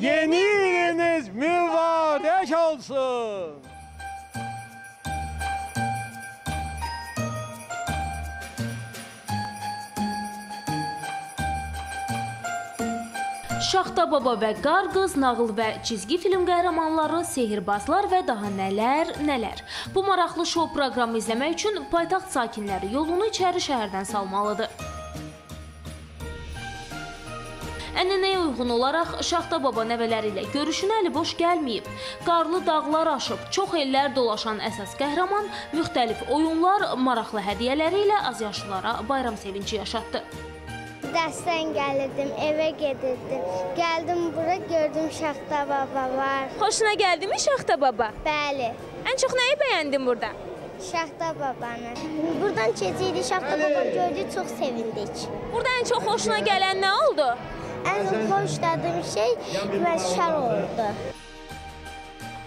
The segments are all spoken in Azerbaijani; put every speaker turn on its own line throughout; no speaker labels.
Yeni iliniz mübarek olsun.
Şaxta Baba və Qar Qız nağıl və cizgi film qəhrəmanları, sehirbazlar və daha nələr, nələr. Bu maraqlı şou proqramı izləmək üçün paytaxt sakinləri yolunu içəri şəhərdən salmalıdır. Ənənəyə uyğun olaraq Şaxta Baba nəvələri ilə görüşünə əli boş gəlməyib. Qarlı dağlar aşıb, çox ellər dolaşan əsas qəhrəman müxtəlif oyunlar, maraqlı hədiyyələri ilə azyaşlılara bayram sevinci yaşatdı.
Dərsdən gəlirdim, evə gedirdim. Gəldim bura, gördüm Şaxta baba var.
Xoşuna gəldi mi Şaxta baba?
Bəli,
Ən çox nəyi bəyəndin burada?
Şaxta babanı. Buradan keçirdik, Şaxta baba gördük, çox sevindik.
Burada ən çox xoşuna gələn nə oldu?
Ən xoşladığım şey məşğul oldu.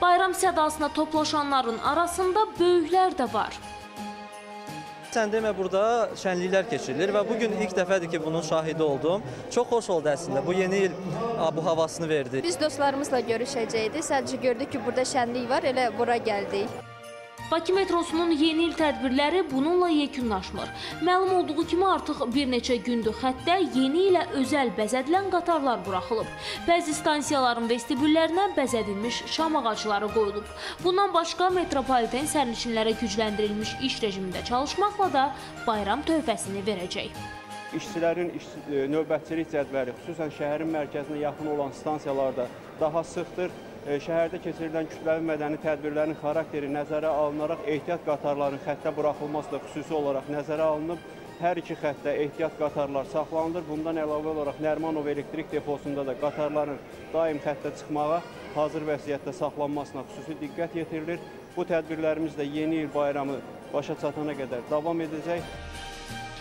Bayram sədasına toplaşanların arasında böyüklər də var.
Sən demə burada şənliklər keçirilir və bu gün ilk dəfədir ki, bunun şahidi oldum. Çox xoş oldu əslində. Bu yeni il bu havasını verdi.
Biz dostlarımızla görüşəcəkdik. Sadəcə gördük ki, burada şənlik var, elə bura gəldik.
Bakı metrosunun yeni il tədbirləri bununla yekunlaşmır. Məlum olduğu kimi artıq bir neçə gündür xəttə yeni ilə özəl bəzədilən qatarlar buraxılıb. Bəzi stansiyaların vestibüllərinə bəzədilmiş şam ağacları qoyulub. Bundan başqa metropoliten sərnişinlərə gücləndirilmiş iş rejimində çalışmaqla da bayram töhfəsini verəcək.
İşçilərin iş, e, növbətçilik cədvəli xüsusən şəhərin mərkəzinə yaxın olan stansiyalarda daha sıxdır. E, Şəhərdə keçirilən kütləvi mədəni tədbirlərin xarakteri nəzərə alınaraq ehtiyat qatarların xəttə buraxılması da xüsusi olaraq nəzərə alınıb. Hər iki xəttdə ehtiyat qatarlar saxlanılır. Bundan əlavə olaraq Nərmanov elektrik deposunda da qatarların daim xəttə çıxmağa hazır vəziyyətdə saxlanmasına xüsusi diqqət yetirilir. Bu tədbirlərimiz də yeni il bayramı başa çatana qədər davam edəcək.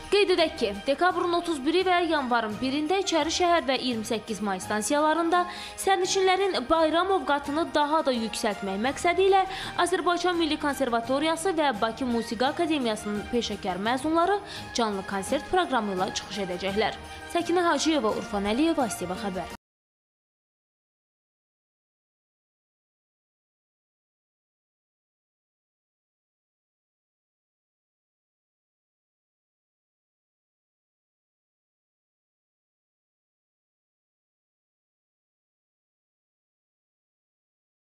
Qeyd edək ki, dekabrın 31-i və yanvarın 1-də İçəri şəhər və 28 may stansiyalarında sərnişinlərin bayram ovqatını daha da yüksəltmək məqsədi ilə Azərbaycan Milli Konservatoriyası və Bakı Musiqi Akademiyasının peşəkar məzunları canlı konsert proqramı ilə çıxış edəcəklər. Səkinə Hacıyeva, Urfan Əliyeva, ASTV xəbər.